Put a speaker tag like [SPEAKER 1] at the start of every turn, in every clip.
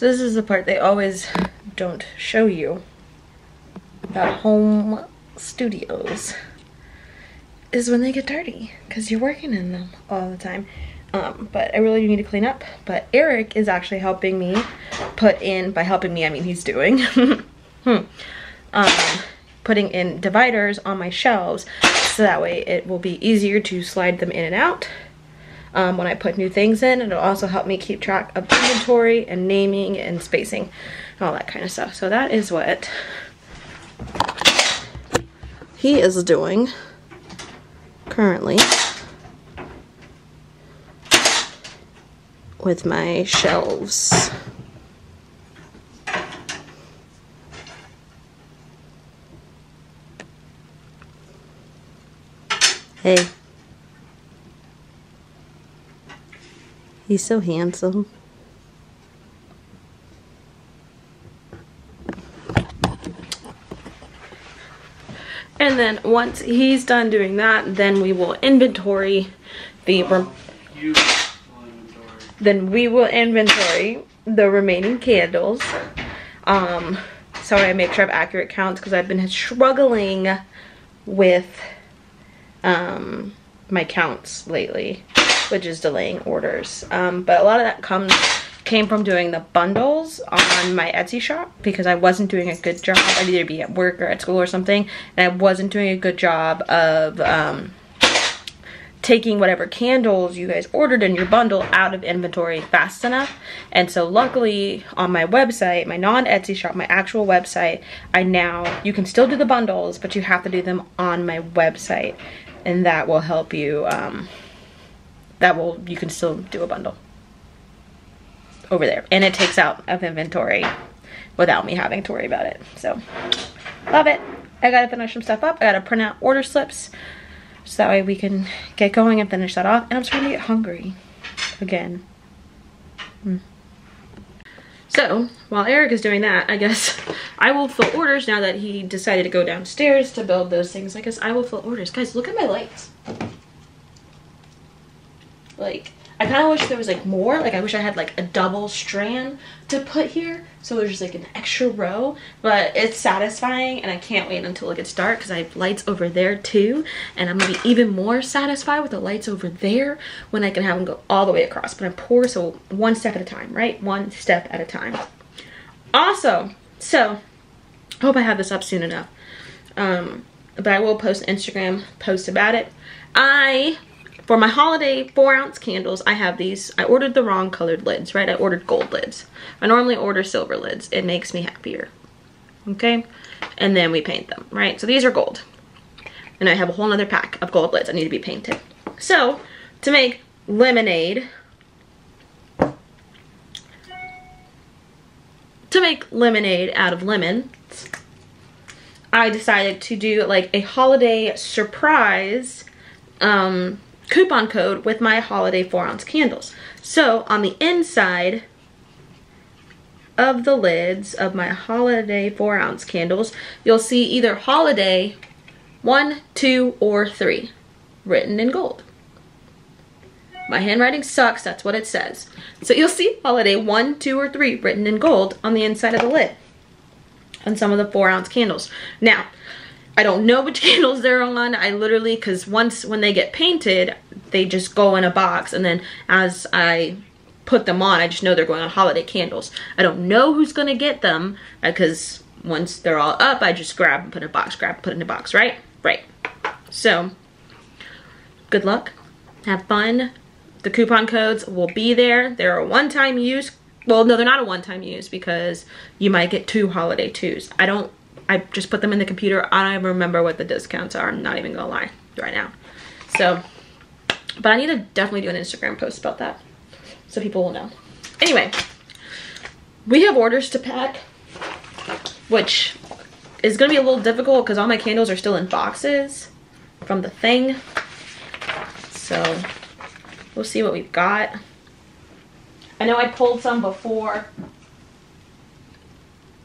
[SPEAKER 1] So this is the part they always don't show you about home studios is when they get dirty because you're working in them all the time. Um, but I really do need to clean up. But Eric is actually helping me put in, by helping me I mean he's doing, hmm, um, putting in dividers on my shelves so that way it will be easier to slide them in and out um, when I put new things in. It'll also help me keep track of inventory and naming and spacing and all that kind of stuff. So that is what he is doing currently with my shelves. Hey. He's so handsome. And then once he's done doing that, then we will inventory the
[SPEAKER 2] You will inventory.
[SPEAKER 1] then we will inventory the remaining candles. Um, sorry, I make sure I have accurate counts because I've been struggling with um, my counts lately, which is delaying orders. Um, but a lot of that comes came from doing the bundles on my Etsy shop because I wasn't doing a good job. I'd either be at work or at school or something, and I wasn't doing a good job of um, taking whatever candles you guys ordered in your bundle out of inventory fast enough. And so luckily on my website, my non-Etsy shop, my actual website, I now, you can still do the bundles, but you have to do them on my website. And that will help you, um, that will, you can still do a bundle over there. And it takes out of inventory without me having to worry about it. So, love it. I gotta finish some stuff up. I gotta print out order slips so that way we can get going and finish that off. And I'm starting to get hungry again. Mm. So, while Eric is doing that, I guess I will fill orders now that he decided to go downstairs to build those things. I guess I will fill orders. Guys, look at my lights. Like, I kind of wish there was like more. Like, I wish I had like a double strand to put here. So there's just like an extra row. But it's satisfying and I can't wait until it gets dark because I have lights over there too. And I'm to be even more satisfied with the lights over there when I can have them go all the way across. But I'm poor, so one step at a time, right? One step at a time. Also, so, I hope I have this up soon enough. Um, but I will post Instagram post about it. I for my holiday four ounce candles, I have these. I ordered the wrong colored lids, right? I ordered gold lids. I normally order silver lids. It makes me happier. Okay? And then we paint them, right? So these are gold. And I have a whole nother pack of gold lids that need to be painted. So, to make lemonade, to make lemonade out of lemons, I decided to do like a holiday surprise um, coupon code with my holiday 4 ounce candles. So on the inside of the lids of my holiday 4 ounce candles, you'll see either holiday 1, 2, or 3 written in gold. My handwriting sucks, that's what it says. So you'll see holiday 1, 2, or 3 written in gold on the inside of the lid on some of the 4 ounce candles. Now, I don't know which candles they're on. I literally, because once when they get painted, they just go in a box. And then as I put them on, I just know they're going on holiday candles. I don't know who's going to get them uh, because once they're all up, I just grab and put in a box, grab, put in a box, right? Right. So, good luck. Have fun. The coupon codes will be there. They're a one-time use. Well, no, they're not a one-time use because you might get two holiday twos. I don't I just put them in the computer. I don't even remember what the discounts are. I'm not even gonna lie right now. So, but I need to definitely do an Instagram post about that so people will know. Anyway, we have orders to pack, which is gonna be a little difficult because all my candles are still in boxes from the thing. So we'll see what we've got. I know I pulled some before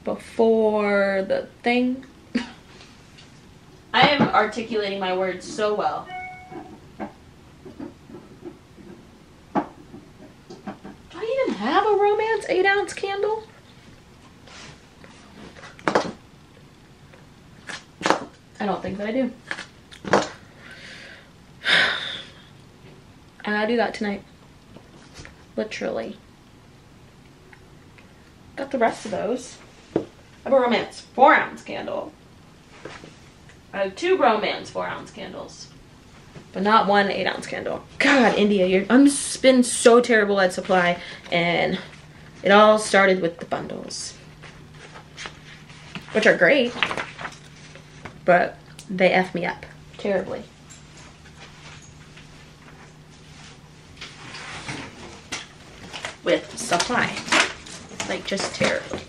[SPEAKER 1] before the thing. I am articulating my words so well. Do I even have a romance eight ounce candle. I don't think that I do. And I gotta do that tonight. Literally. Got the rest of those. Romance four ounce candle. I have two romance four ounce candles. But not one eight ounce candle. God, India, you're I'm just been so terrible at supply and it all started with the bundles. Which are great. But they F me up terribly. With supply. Like just terribly.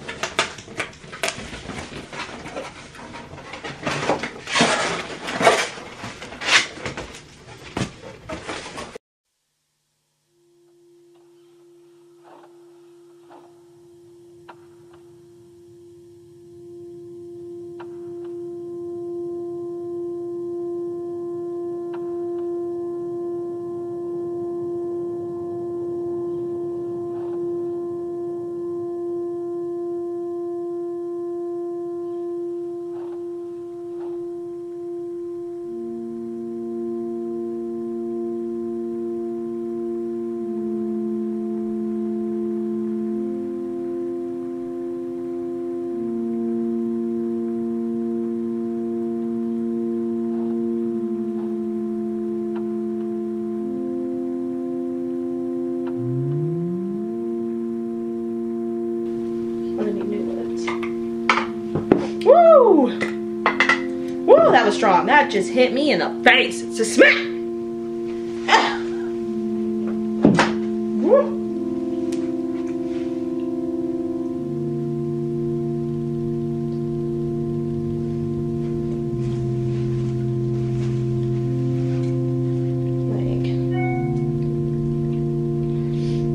[SPEAKER 1] Was strong. That just hit me in the face. It's a smack.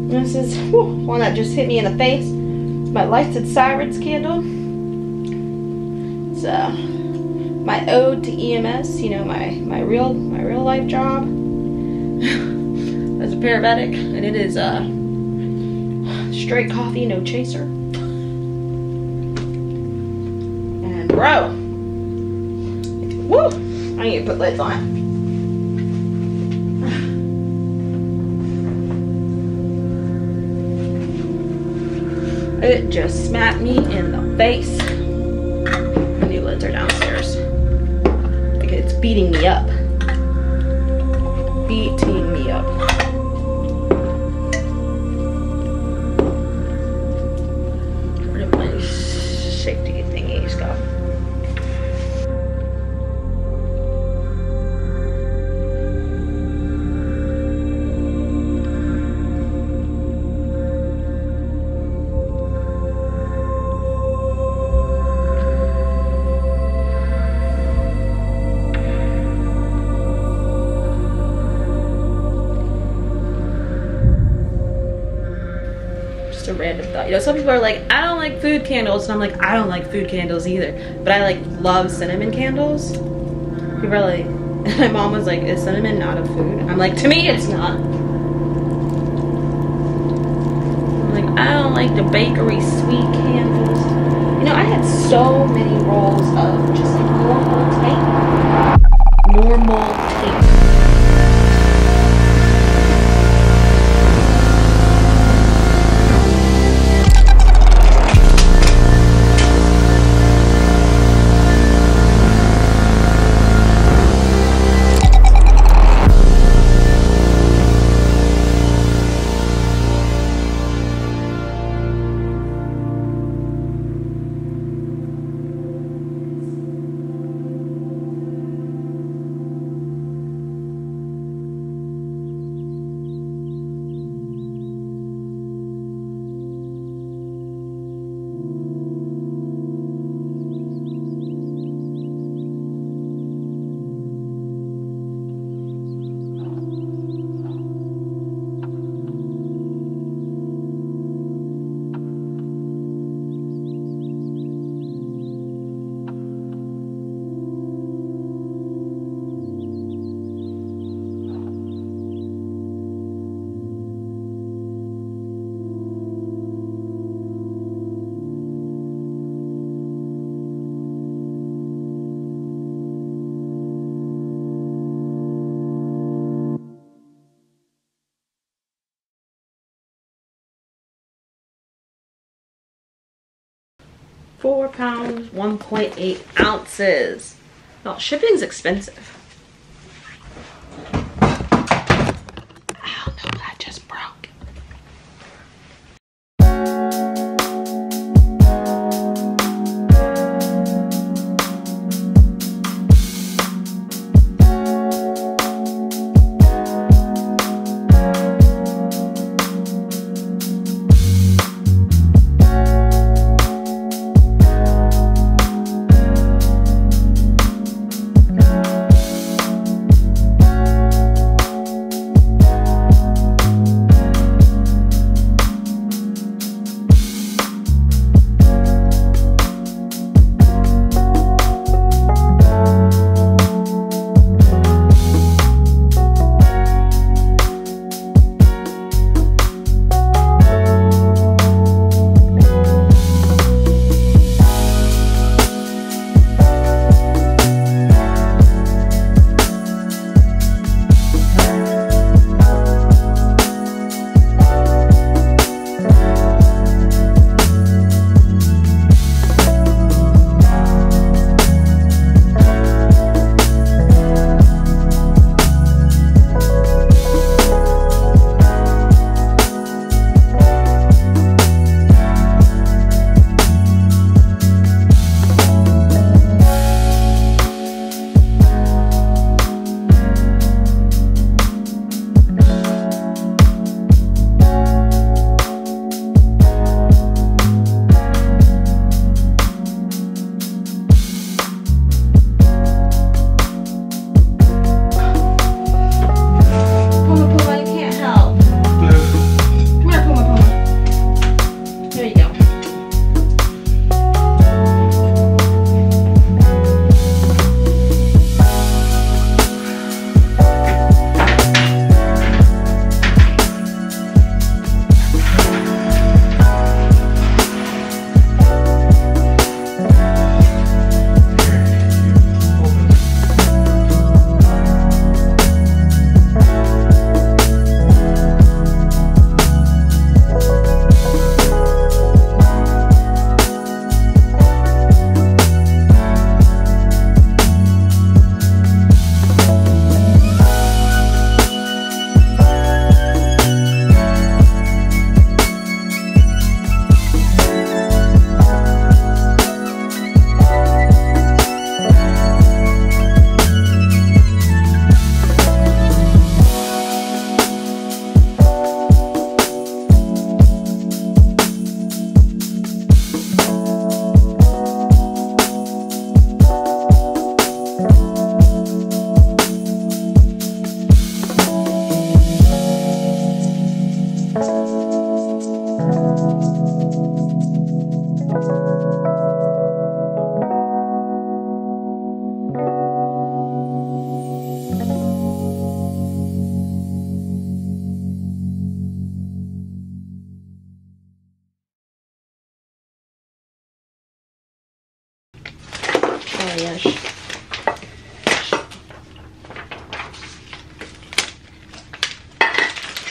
[SPEAKER 1] This is whew, one that just hit me in the face. My lights and sirens candle. Uh, my ode to EMS. You know my my real my real life job as a paramedic, and it is uh, straight coffee, no chaser. And bro, woo! I need to put lids on. It just smacked me in the face. Beating me up. Beating me up. You know, some people are like, I don't like food candles, and I'm like, I don't like food candles either. But I like love cinnamon candles. People are like, my mom was like, is cinnamon not a food? I'm like, to me, it's not. I'm like, I don't like the bakery sweet candles. You know, I had so many rolls of just like pounds, 1.8 ounces. Well, shipping's expensive.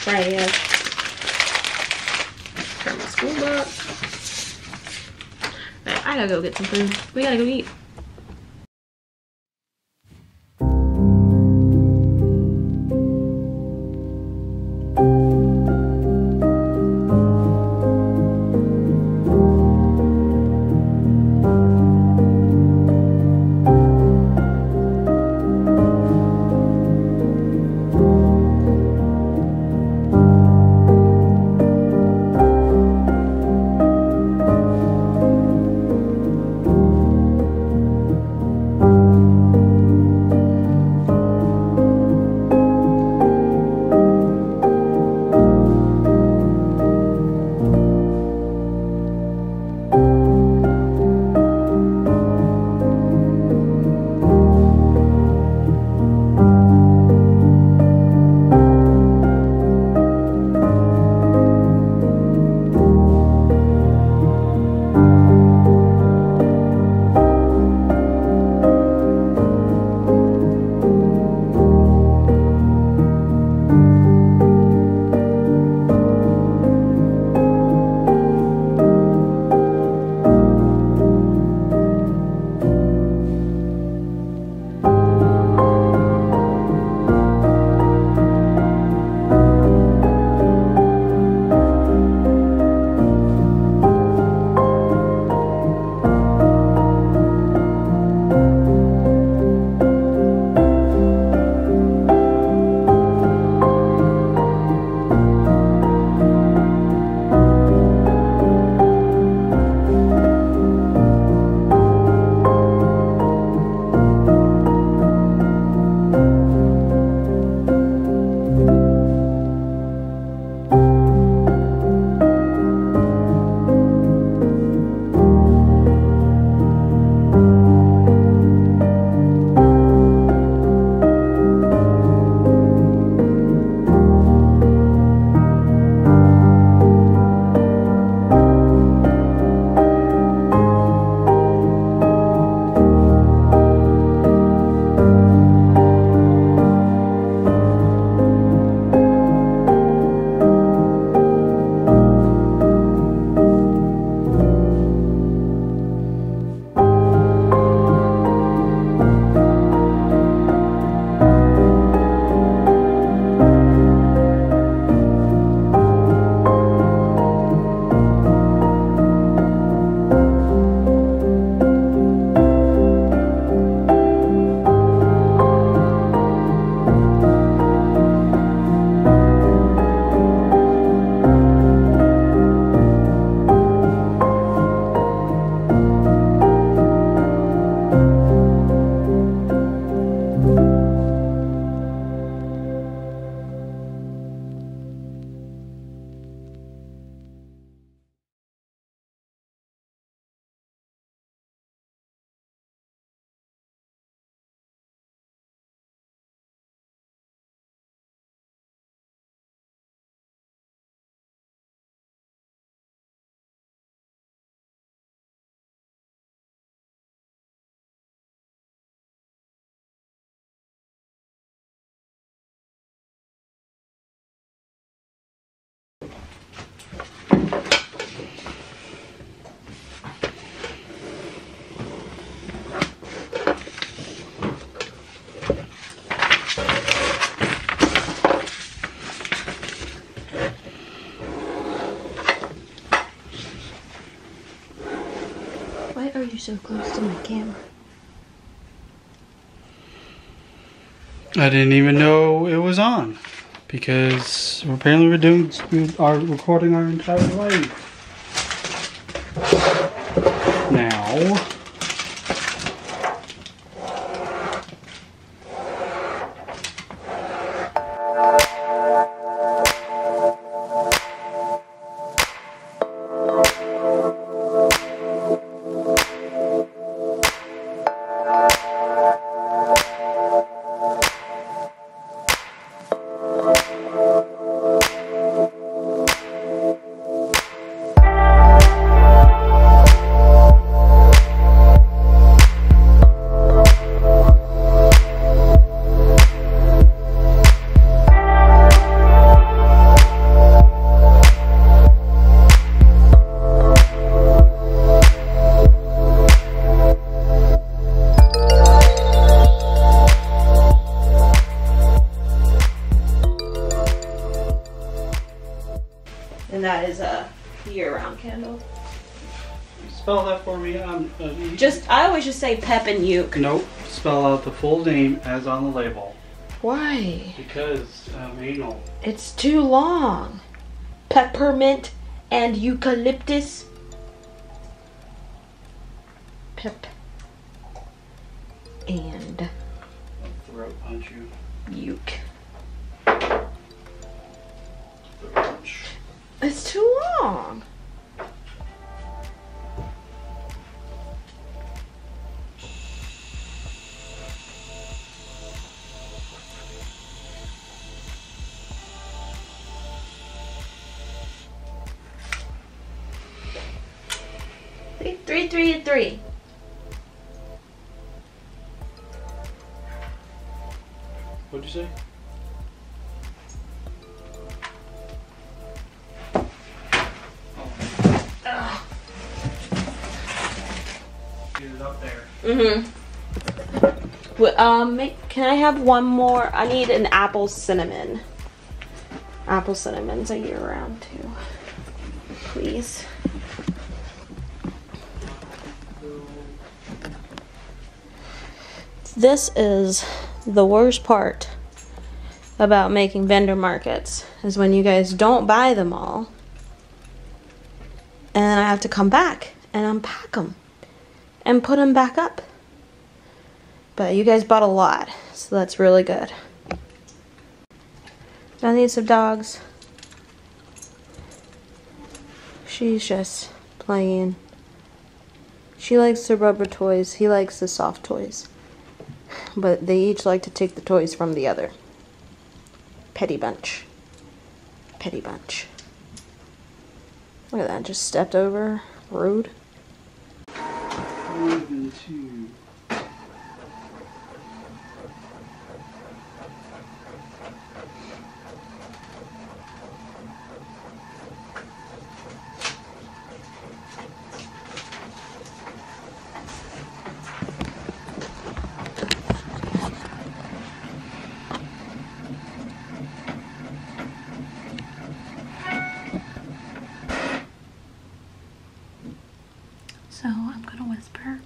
[SPEAKER 1] Trash. Grab my school box. Alright, I gotta go get some food. We gotta go eat. So close to my camera?
[SPEAKER 2] I didn't even know it was on because apparently we're doing we are recording our entire life
[SPEAKER 1] say pep and uke.
[SPEAKER 2] nope. Spell out the full name as on the label
[SPEAKER 1] Why?
[SPEAKER 2] because um, anal.
[SPEAKER 1] It's too long. Peppermint and eucalyptus. Pep. And
[SPEAKER 2] Throat punch you.
[SPEAKER 1] uke. It's too long.
[SPEAKER 2] Up there.
[SPEAKER 1] Mm-hmm. Um, can I have one more? I need an apple cinnamon. Apple cinnamon's a year round too. Please. This is the worst part about making vendor markets is when you guys don't buy them all and I have to come back and unpack them and put them back up. But you guys bought a lot, so that's really good. I need some dogs. She's just playing. She likes the rubber toys, he likes the soft toys. But they each like to take the toys from the other. Petty bunch. Petty bunch. Look at that, just stepped over. Rude.
[SPEAKER 2] And two. So I'm going to whisper.